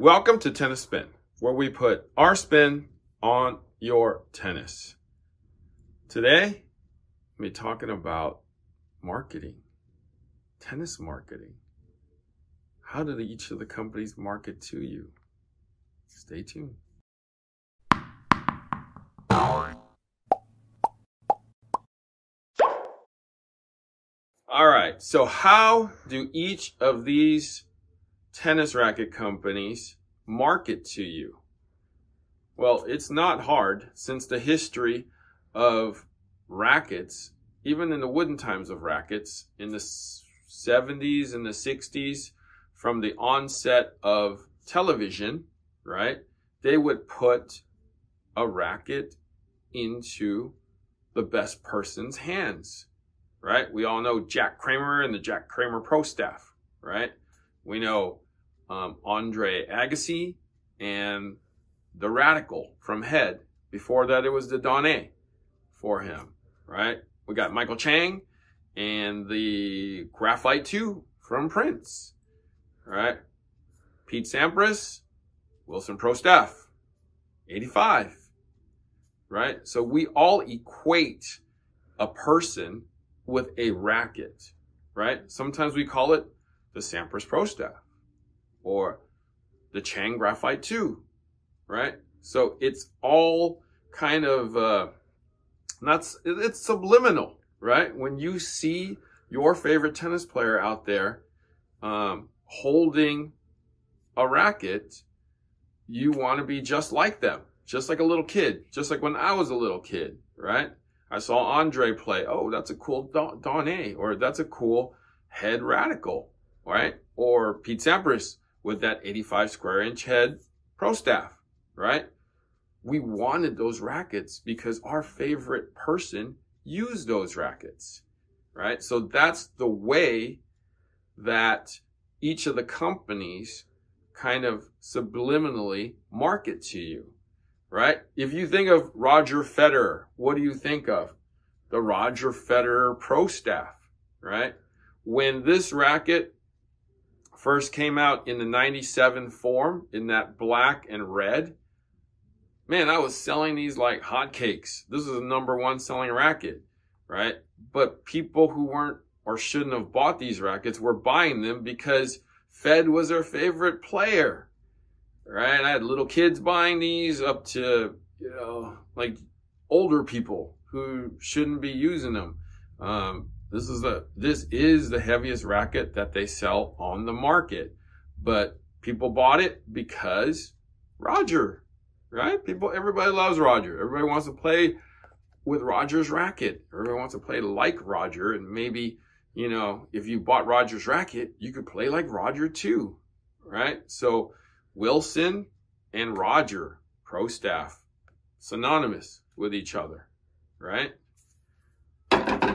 Welcome to Tennis Spin, where we put our spin on your tennis. Today, we'll be talking about marketing, tennis marketing. How did each of the companies market to you? Stay tuned. All right, so how do each of these tennis racket companies market to you? Well, it's not hard since the history of rackets, even in the wooden times of rackets, in the 70s and the 60s, from the onset of television, right? They would put a racket into the best person's hands, right? We all know Jack Kramer and the Jack Kramer Pro Staff, right? We know um, Andre Agassi and the Radical from Head. Before that, it was the Donnay for him, right? We got Michael Chang and the Graphite 2 from Prince, right? Pete Sampras, Wilson Pro Staff, 85, right? So we all equate a person with a racket, right? Sometimes we call it the Sampras Pro Staff or the Chang Graphite 2, right? So it's all kind of, uh, not, it's subliminal, right? When you see your favorite tennis player out there um, holding a racket, you want to be just like them, just like a little kid, just like when I was a little kid, right? I saw Andre play. Oh, that's a cool Donnay, or that's a cool head radical, right? Or Pete Sampras with that 85 square inch head pro staff, right? We wanted those rackets because our favorite person used those rackets, right? So that's the way that each of the companies kind of subliminally market to you, right? If you think of Roger Federer, what do you think of? The Roger Federer Pro Staff, right? When this racket first came out in the 97 form in that black and red, man, I was selling these like hotcakes. This is the number one selling racket, right? But people who weren't or shouldn't have bought these rackets were buying them because Fed was their favorite player, right? I had little kids buying these up to, you know, like older people who shouldn't be using them. Um, this is the this is the heaviest racket that they sell on the market. But people bought it because Roger, right? People everybody loves Roger. Everybody wants to play with Roger's racket. Everybody wants to play like Roger and maybe, you know, if you bought Roger's racket, you could play like Roger too, right? So Wilson and Roger, pro staff, synonymous with each other, right?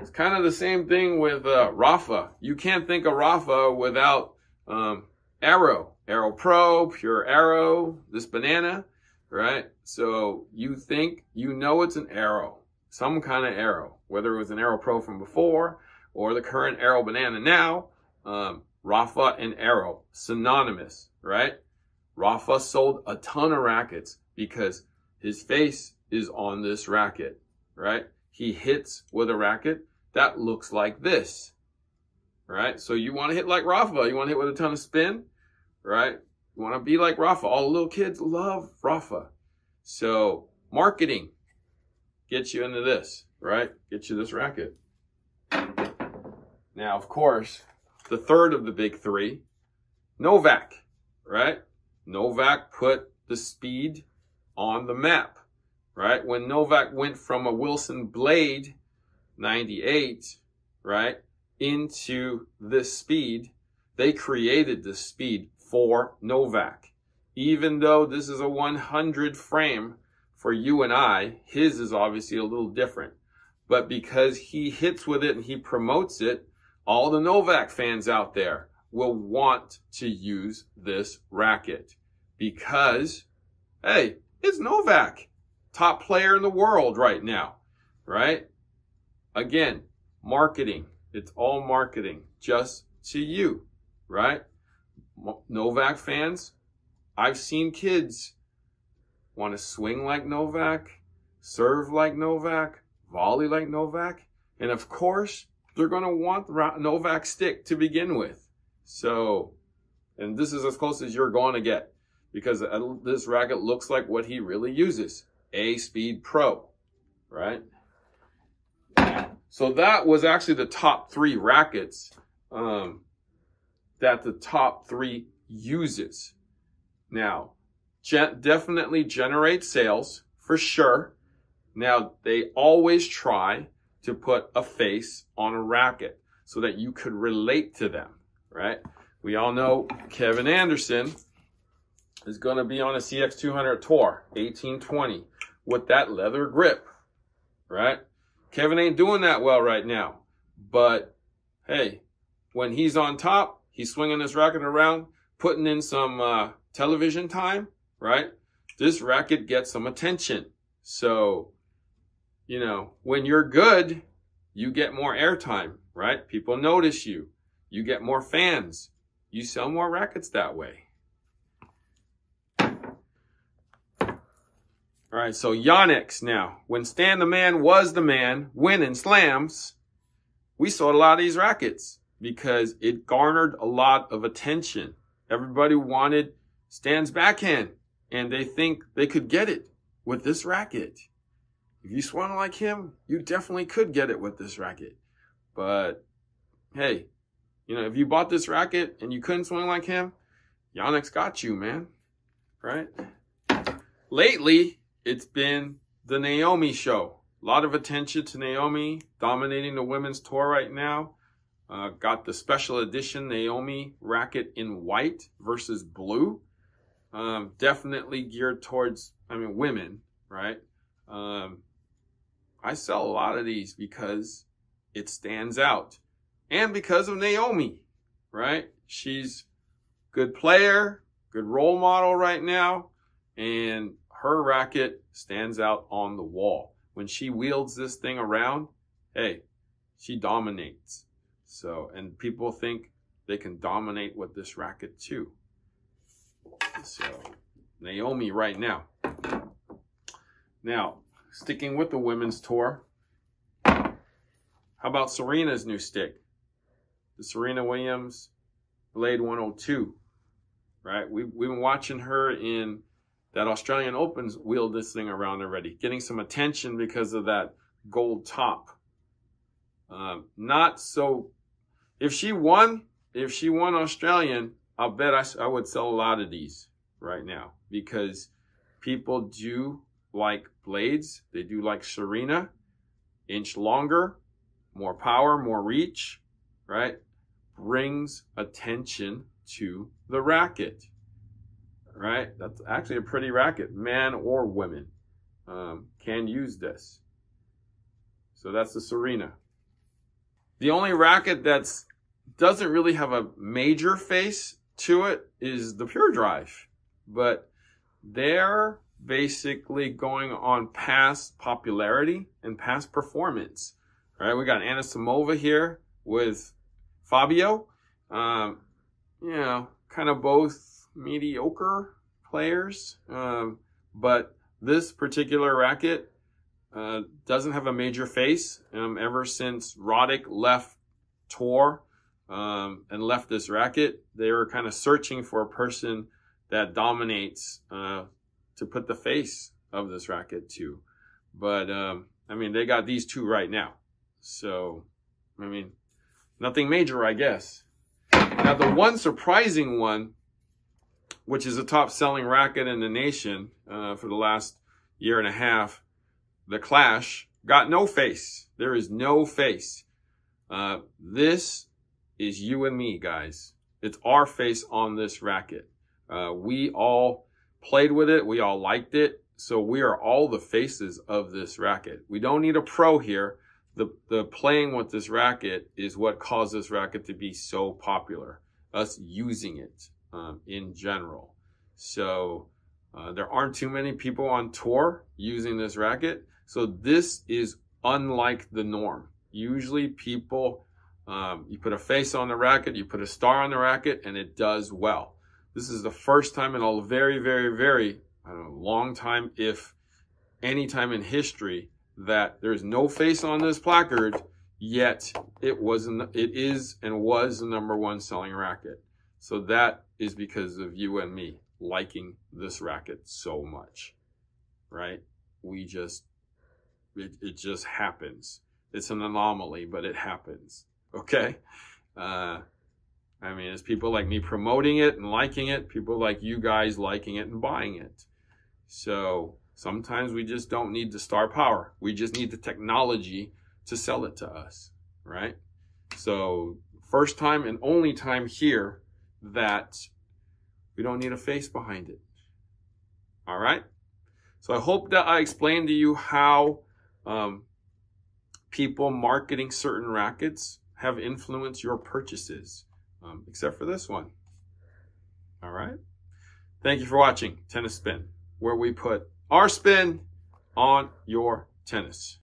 It's kind of the same thing with uh, Rafa. You can't think of Rafa without um, Arrow, Aero Pro, Pure Aero, this banana, right? So you think, you know it's an arrow, some kind of arrow, whether it was an Aero Pro from before or the current Aero banana now, um, Rafa and Aero, synonymous, right? Rafa sold a ton of rackets because his face is on this racket, right? He hits with a racket that looks like this, right? So you want to hit like Rafa. You want to hit with a ton of spin, right? You want to be like Rafa. All the little kids love Rafa. So marketing gets you into this, right? Get you this racket. Now, of course, the third of the big three, Novak, right? Novak put the speed on the map, right? When Novak went from a Wilson blade 98, right, into this speed, they created this speed for Novak. Even though this is a 100 frame for you and I, his is obviously a little different. But because he hits with it and he promotes it, all the Novak fans out there will want to use this racket because, hey, it's Novak, top player in the world right now, right? Again, marketing. It's all marketing just to you, right? Novak fans, I've seen kids want to swing like Novak, serve like Novak, volley like Novak. And of course, they're going to want Novak stick to begin with. So, and this is as close as you're going to get because uh, this racket looks like what he really uses. A Speed Pro, right? So that was actually the top three rackets um, that the top three uses. Now, gen definitely generate sales for sure. Now, they always try to put a face on a racket so that you could relate to them, right? We all know Kevin Anderson is going to be on a CX200 Tour 1820 with that leather grip, right? Kevin ain't doing that well right now, but hey, when he's on top, he's swinging his racket around, putting in some uh, television time, right? This racket gets some attention. So, you know, when you're good, you get more airtime, right? People notice you. You get more fans. You sell more rackets that way. Right, so Yonex now. When Stan the Man was the man winning slams, we sold a lot of these rackets because it garnered a lot of attention. Everybody wanted Stan's backhand, and they think they could get it with this racket. If you swung like him, you definitely could get it with this racket. But hey, you know, if you bought this racket and you couldn't swing like him, Yonex got you, man. Right? Lately, it's been the Naomi show. A lot of attention to Naomi dominating the women's tour right now. Uh, got the special edition Naomi racket in white versus blue. Um, definitely geared towards, I mean, women, right? Um, I sell a lot of these because it stands out and because of Naomi, right? She's good player, good role model right now, and her racket stands out on the wall. When she wields this thing around, hey, she dominates. So, and people think they can dominate with this racket too. So, Naomi right now. Now, sticking with the women's tour, how about Serena's new stick? The Serena Williams Blade 102, right? We've, we've been watching her in that Australian Open's wheeled this thing around already, getting some attention because of that gold top. Um, not so. If she won, if she won Australian, I'll bet I, I would sell a lot of these right now because people do like blades. They do like Serena, inch longer, more power, more reach, right? Brings attention to the racket right? That's actually a pretty racket. Man or women um, can use this. So that's the Serena. The only racket that's doesn't really have a major face to it is the Pure Drive, but they're basically going on past popularity and past performance. Right? We got Anna Samova here with Fabio. Um, you know, kind of both mediocre players, um, but this particular racket uh, doesn't have a major face. Um, ever since Roddick left Tour um, and left this racket, they were kind of searching for a person that dominates uh, to put the face of this racket to. But um, I mean, they got these two right now. So, I mean, nothing major, I guess. Now, the one surprising one which is a top selling racket in the nation uh, for the last year and a half, the Clash, got no face. There is no face. Uh, this is you and me, guys. It's our face on this racket. Uh, we all played with it. We all liked it. So we are all the faces of this racket. We don't need a pro here. The, the playing with this racket is what caused this racket to be so popular. Us using it um, in general. So uh, there aren't too many people on tour using this racket. So this is unlike the norm. Usually people, um, you put a face on the racket, you put a star on the racket, and it does well. This is the first time in a very, very, very know, long time, if any time in history, that there's no face on this placard, yet it wasn't, it is and was the number one selling racket. So that is because of you and me liking this racket so much, right? We just, it, it just happens. It's an anomaly, but it happens. Okay. Uh, I mean, it's people like me promoting it and liking it, people like you guys liking it and buying it. So sometimes we just don't need the star power. We just need the technology to sell it to us, right? So first time and only time here that we don't need a face behind it. All right. So I hope that I explained to you how um, people marketing certain rackets have influenced your purchases, um, except for this one. All right. Thank you for watching Tennis Spin, where we put our spin on your tennis.